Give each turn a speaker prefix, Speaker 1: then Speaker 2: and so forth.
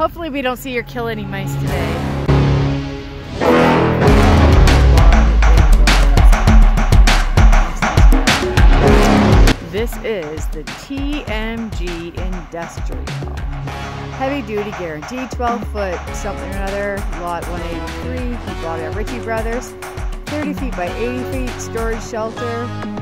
Speaker 1: Hopefully we don't see or kill any mice today. This is the TMG Industrial. Heavy duty guarantee, 12 foot something or another, lot 183. He bought it at Ritchie Brothers. 30 feet by 80 feet, storage shelter.